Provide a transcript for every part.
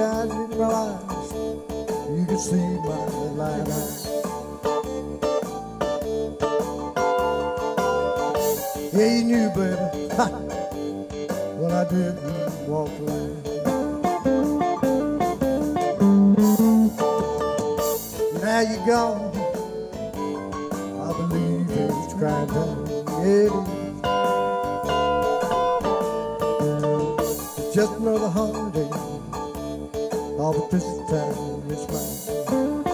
Yeah, I didn't realize you could see my light eyes. Yeah, you knew, baby. Ha. Well, I didn't walk away. Now you're gone. I believe it's crying time. Yeah. Just another holiday. Oh, but this time it's mine.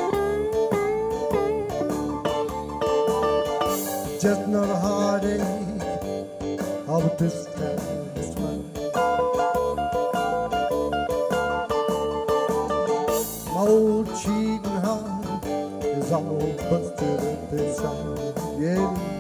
Just another heartache. Oh, but this time it's mine. My old cheating heart is all busted up inside. Yeah.